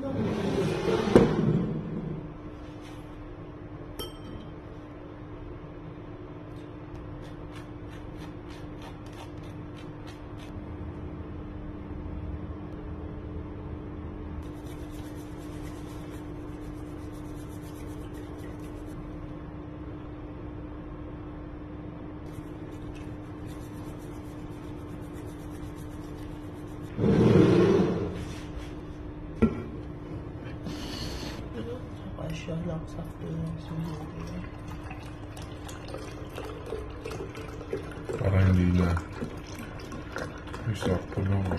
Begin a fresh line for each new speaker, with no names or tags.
Thank you. Aşağı yapsak böyle.
Parayı değil ha. Hiç yaptırmam var.